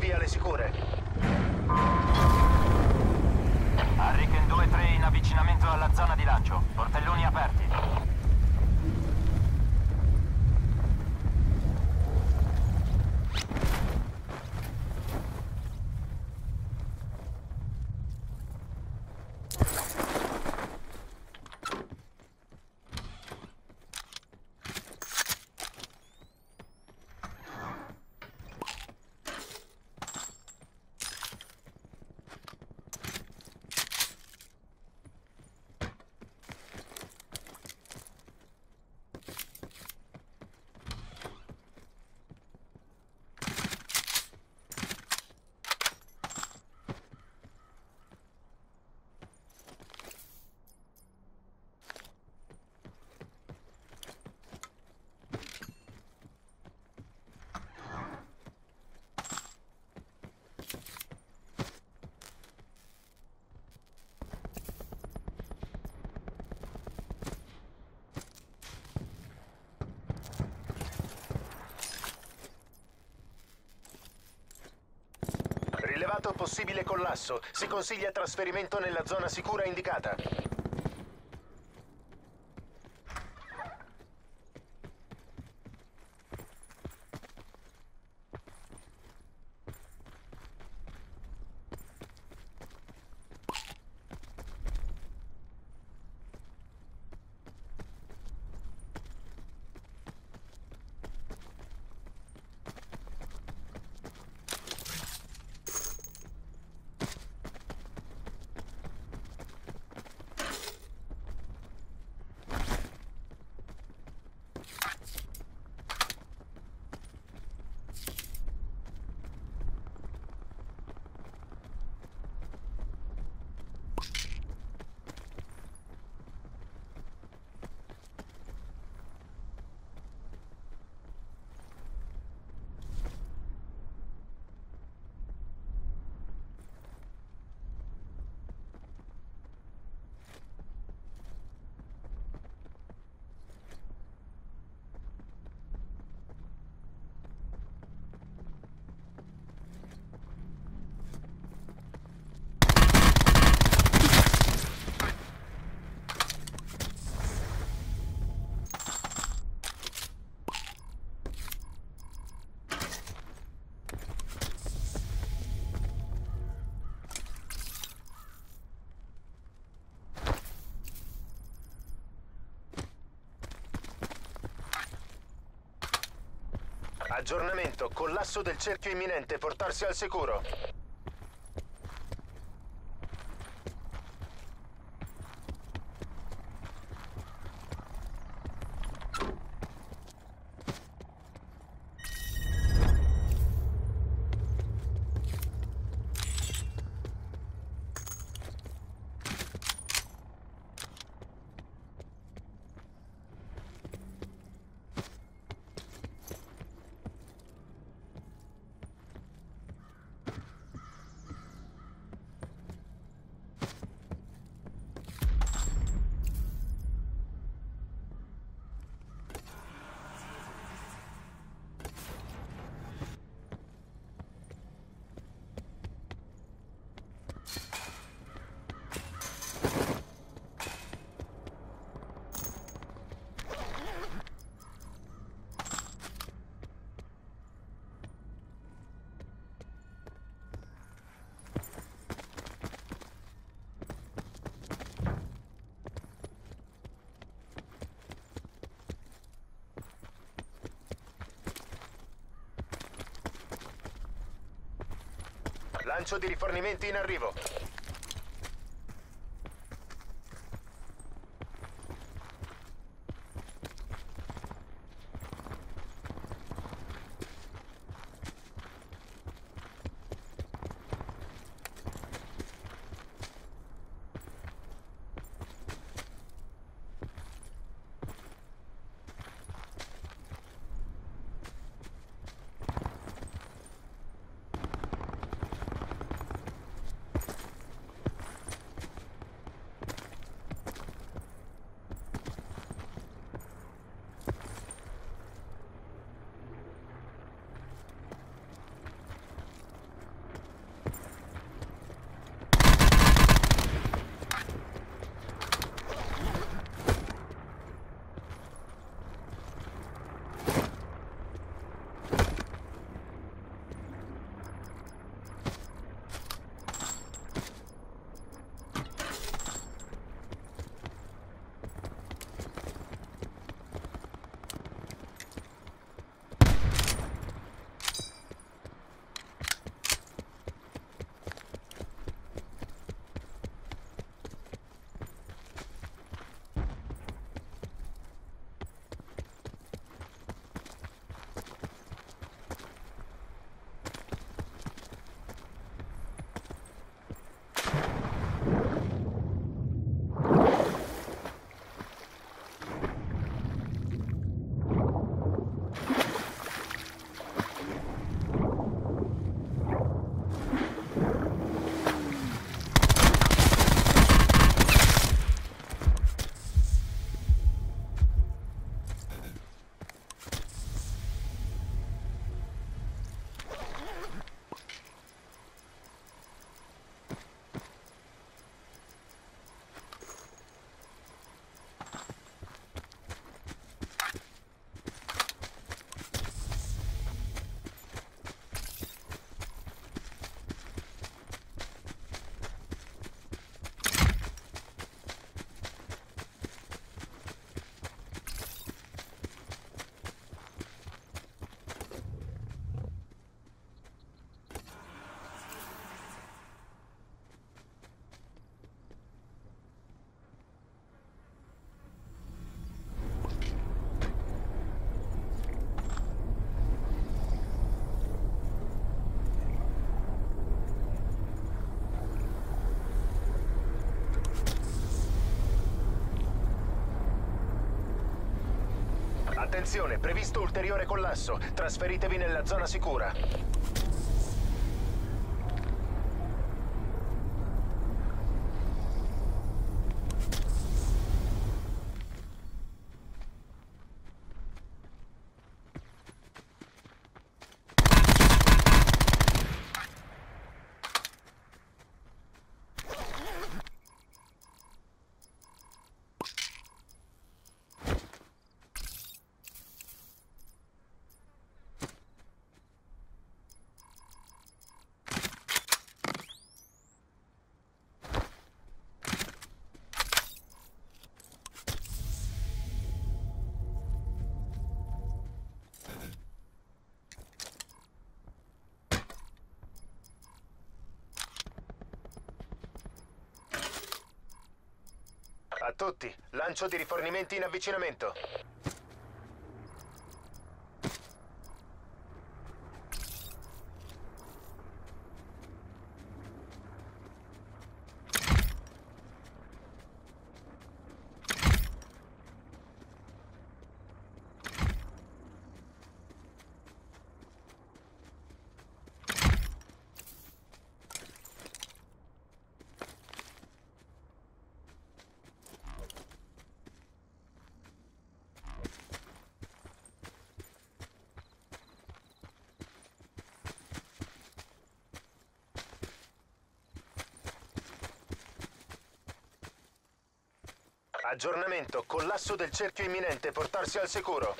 UAV alle sicure. Hurricane 2-3 in avvicinamento alla zona di lancio. Rilevato possibile collasso. Si consiglia trasferimento nella zona sicura indicata. Aggiornamento, collasso del cerchio imminente, portarsi al sicuro. Lancio di rifornimenti in arrivo. Attenzione, previsto ulteriore collasso. Trasferitevi nella zona sicura. Tutti, lancio di rifornimenti in avvicinamento. Aggiornamento, collasso del cerchio imminente, portarsi al sicuro.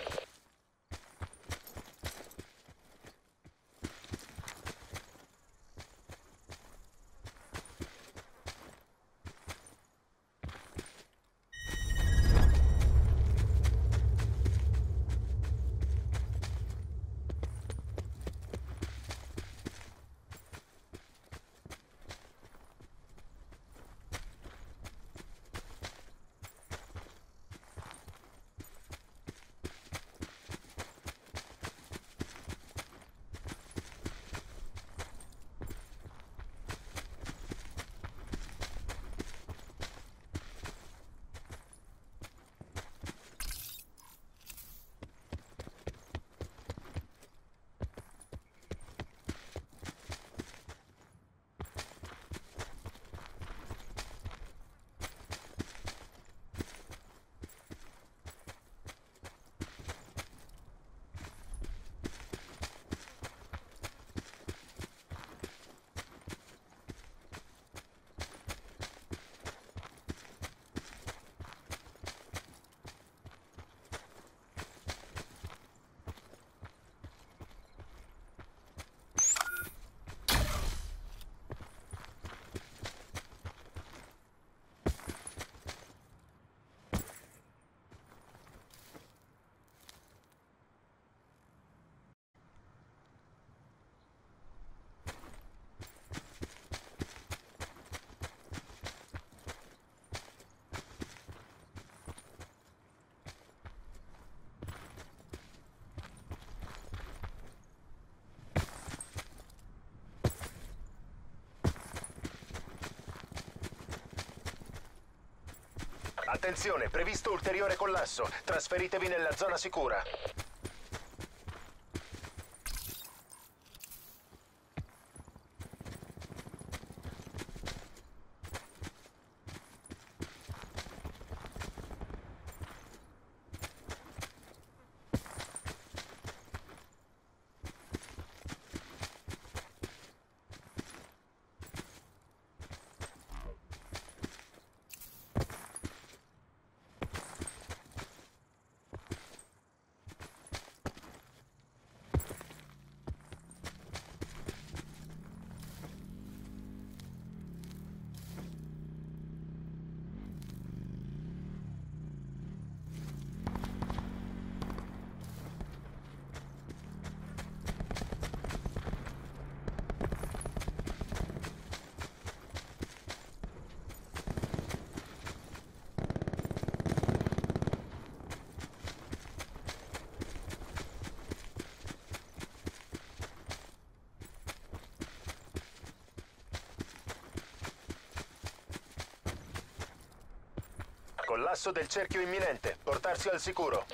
Attenzione, previsto ulteriore collasso. Trasferitevi nella zona sicura. Collasso del cerchio imminente. Portarsi al sicuro.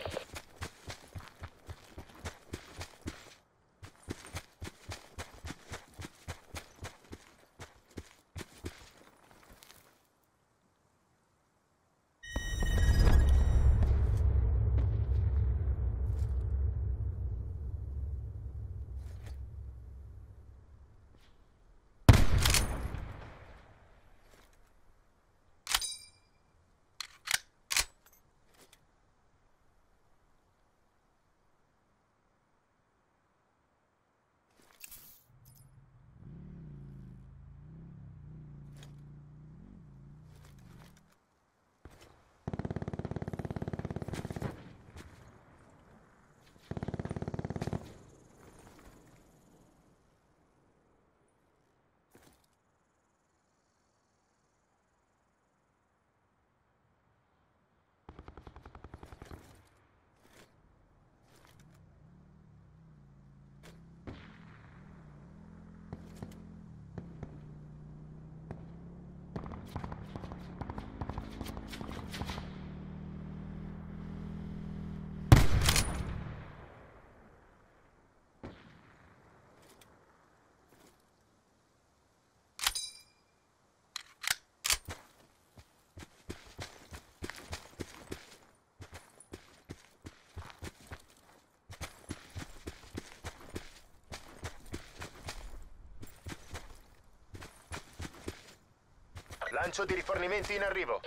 Lancio di rifornimenti in arrivo.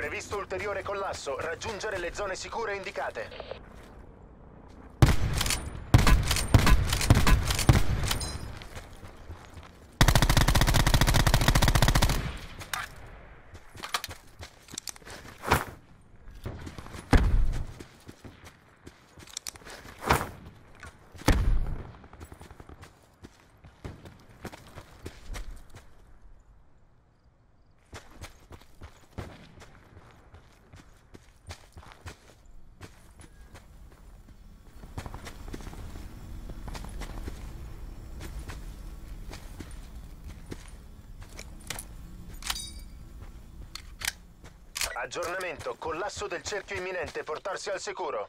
Previsto ulteriore collasso. Raggiungere le zone sicure indicate. Aggiornamento. Collasso del cerchio imminente. Portarsi al sicuro.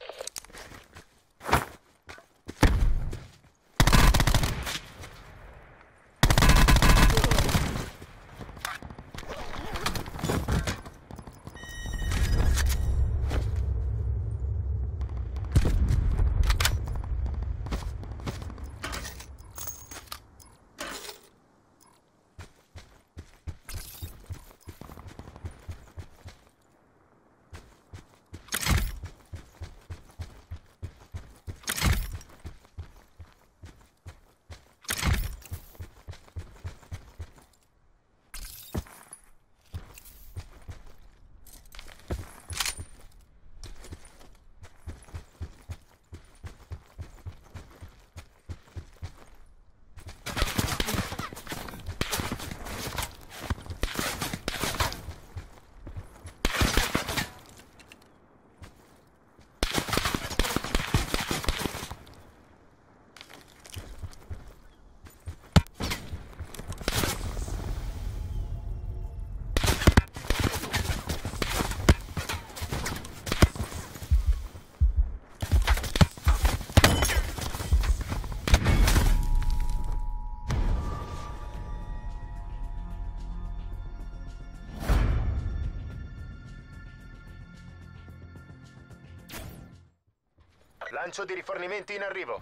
Lancio di rifornimenti in arrivo.